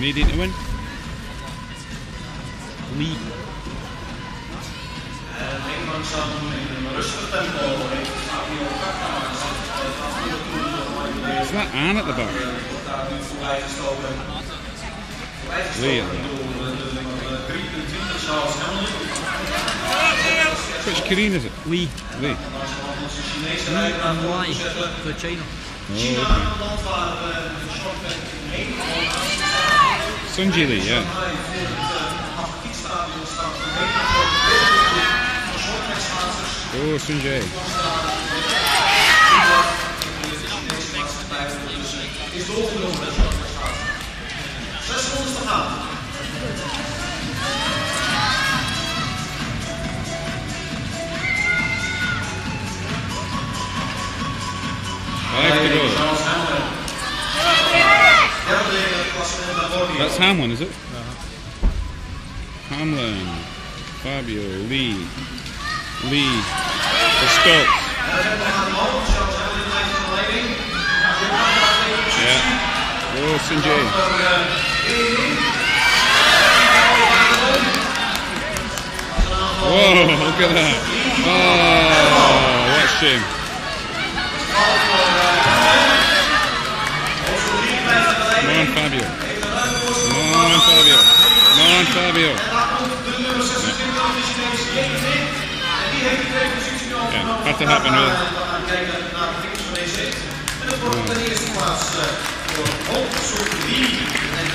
Needing to win? Lee. Is that Ahn at the back? Lee at the. Which Korean is it? Lee. Lee. Lee and Lai for China. Oh, okay. Sunji Lee, yeah. Oh, Sunjay. Five to go. That's Hamelin, is it? Hamelin, Fabio, Lee, Lee, for Stokes. Yeah. Oh, Sanjay. Whoa, look at that. Oh, what a shame. Come on, Fabio van Fabio. Ja, happen. Kijken naar de van deze. En dat wordt de eerste plaats voor hoofdsoort 3.